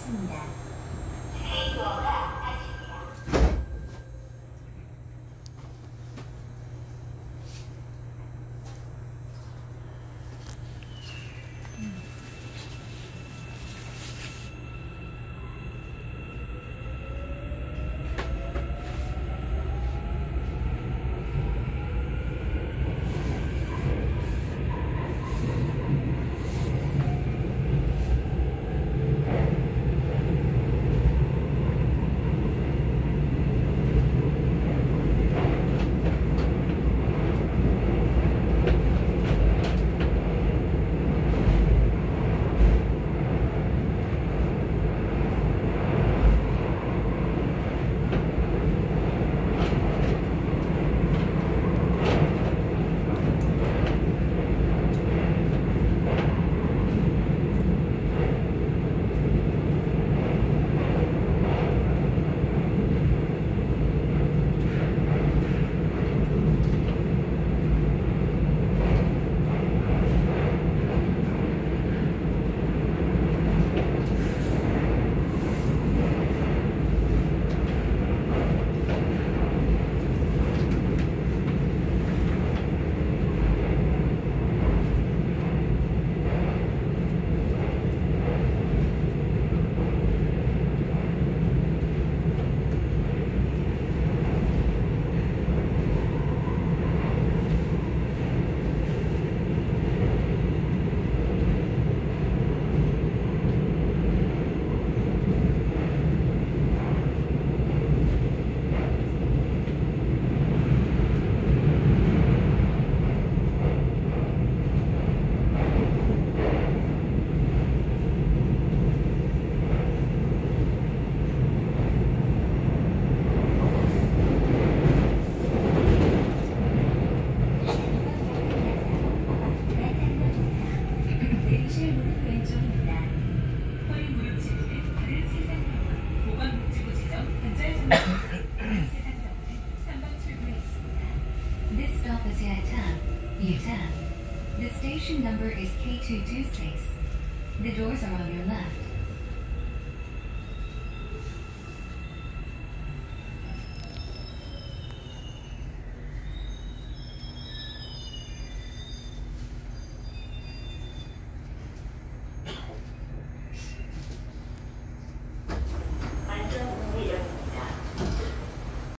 있습니다. 네, U10. The station number is K226. The doors are on your left.